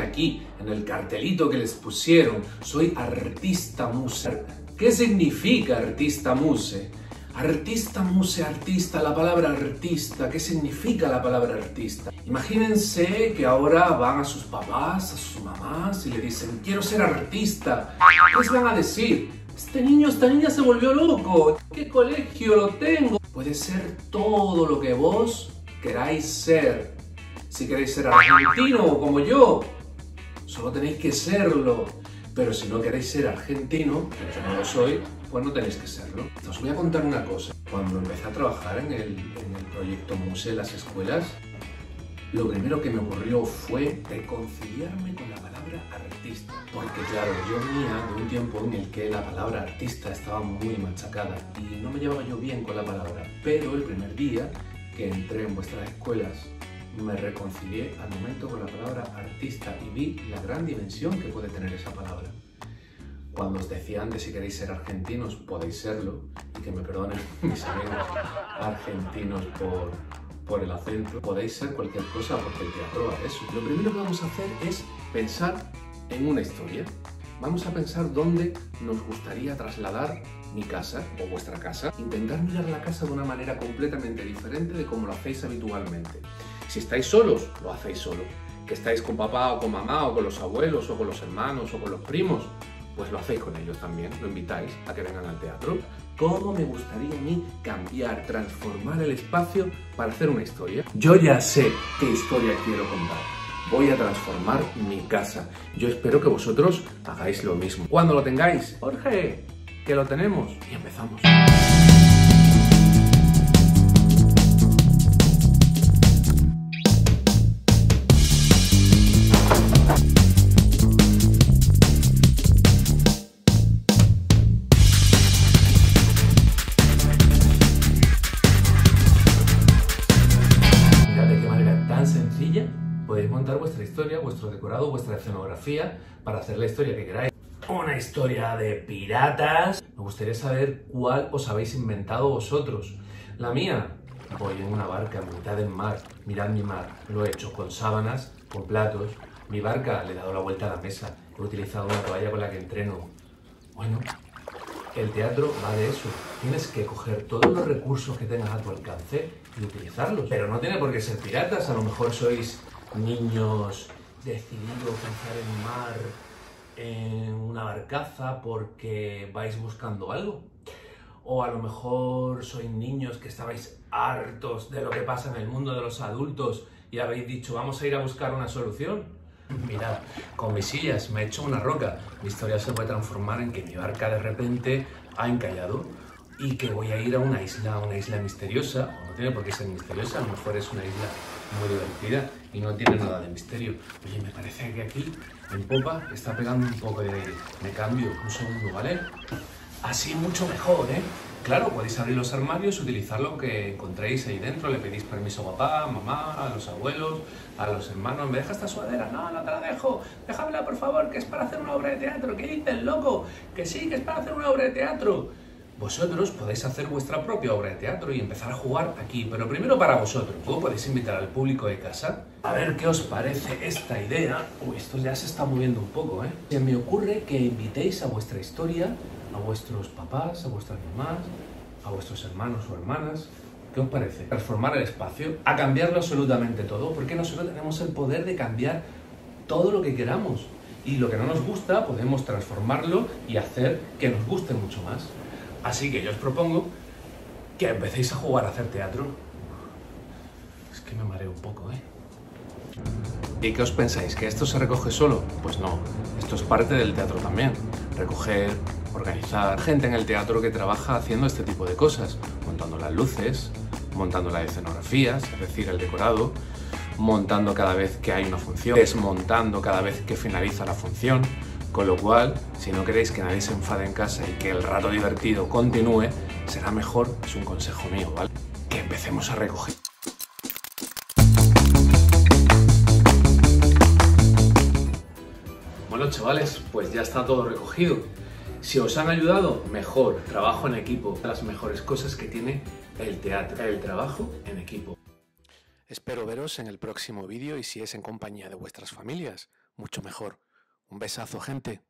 aquí, en el cartelito que les pusieron, soy artista muse. ¿Qué significa artista muse? Artista, muse, artista, la palabra artista, ¿qué significa la palabra artista? Imagínense que ahora van a sus papás, a sus mamás y le dicen, quiero ser artista. ¿Qué les van a decir? Este niño, esta niña se volvió loco. ¿Qué colegio lo tengo? Puede ser todo lo que vos queráis ser. Si queréis ser argentino como yo, solo tenéis que serlo. Pero si no queréis ser argentino, que yo no lo soy, pues no tenéis que serlo. Os voy a contar una cosa. Cuando empecé a trabajar en el, en el proyecto Muse las escuelas, lo primero que me ocurrió fue reconciliarme con la palabra artista. Porque claro, yo venía de un tiempo en el que la palabra artista estaba muy machacada y no me llevaba yo bien con la palabra. Pero el primer día que entré en vuestras escuelas me reconcilié al momento con la palabra artista y vi la gran dimensión que puede tener esa palabra. Cuando os decía antes si queréis ser argentinos, podéis serlo, y que me perdonen mis amigos argentinos por, por el acento, podéis ser cualquier cosa porque el teatro va eso. Lo primero que vamos a hacer es pensar en una historia. Vamos a pensar dónde nos gustaría trasladar mi casa o vuestra casa. Intentar mirar la casa de una manera completamente diferente de como lo hacéis habitualmente. Si estáis solos, lo hacéis solo. Que estáis con papá o con mamá o con los abuelos o con los hermanos o con los primos, pues lo hacéis con ellos también, lo invitáis a que vengan al teatro. ¿Cómo me gustaría a mí cambiar, transformar el espacio para hacer una historia? Yo ya sé qué historia quiero contar. Voy a transformar mi casa. Yo espero que vosotros hagáis lo mismo. Cuando lo tengáis, Jorge, que lo tenemos. Y empezamos. Vuestro decorado, vuestra escenografía para hacer la historia que queráis. Una historia de piratas. Me gustaría saber cuál os habéis inventado vosotros. La mía, voy en una barca en mitad del mar. Mirad mi mar. Lo he hecho con sábanas, con platos. Mi barca le he dado la vuelta a la mesa. He utilizado una toalla con la que entreno. Bueno, el teatro va de eso. Tienes que coger todos los recursos que tengas a tu alcance y utilizarlos. Pero no tiene por qué ser piratas. A lo mejor sois niños decididos cruzar el mar en una barcaza porque vais buscando algo. O a lo mejor sois niños que estabais hartos de lo que pasa en el mundo de los adultos y habéis dicho vamos a ir a buscar una solución. Mirad, con mis sillas me he hecho una roca. Mi historia se puede transformar en que mi barca de repente ha encallado y que voy a ir a una isla, una isla misteriosa, o no tiene por qué ser misteriosa, a lo mejor es una isla muy divertida y no tiene nada de misterio. Oye, me parece que aquí en popa está pegando un poco de aire. Me cambio un segundo, ¿vale? Así mucho mejor, ¿eh? Claro, podéis abrir los armarios, utilizar lo que encontréis ahí dentro, le pedís permiso a papá, mamá, a los abuelos, a los hermanos. ¿Me deja esta sudadera? No, no te la dejo. Déjamela, por favor, que es para hacer una obra de teatro. ¿Qué dices, loco? Que sí, que es para hacer una obra de teatro vosotros podéis hacer vuestra propia obra de teatro y empezar a jugar aquí, pero primero para vosotros. Luego podéis invitar al público de casa a ver qué os parece esta idea. Uy, esto ya se está moviendo un poco, ¿eh? Se me ocurre que invitéis a vuestra historia, a vuestros papás, a vuestras mamás, a vuestros hermanos o hermanas. ¿Qué os parece? Transformar el espacio, a cambiarlo absolutamente todo, porque nosotros tenemos el poder de cambiar todo lo que queramos. Y lo que no nos gusta podemos transformarlo y hacer que nos guste mucho más. Así que yo os propongo que empecéis a jugar a hacer teatro. Es que me mareo un poco, ¿eh? ¿Y qué os pensáis? ¿Que esto se recoge solo? Pues no, esto es parte del teatro también. Recoger, organizar gente en el teatro que trabaja haciendo este tipo de cosas, montando las luces, montando las escenografías, es decir, el decorado, montando cada vez que hay una función, desmontando cada vez que finaliza la función, con lo cual, si no queréis que nadie se enfade en casa y que el rato divertido continúe, será mejor, es un consejo mío, ¿vale? Que empecemos a recoger. Bueno, chavales, pues ya está todo recogido. Si os han ayudado, mejor. Trabajo en equipo. Las mejores cosas que tiene el teatro. El trabajo en equipo. Espero veros en el próximo vídeo y si es en compañía de vuestras familias, mucho mejor. Un besazo, gente.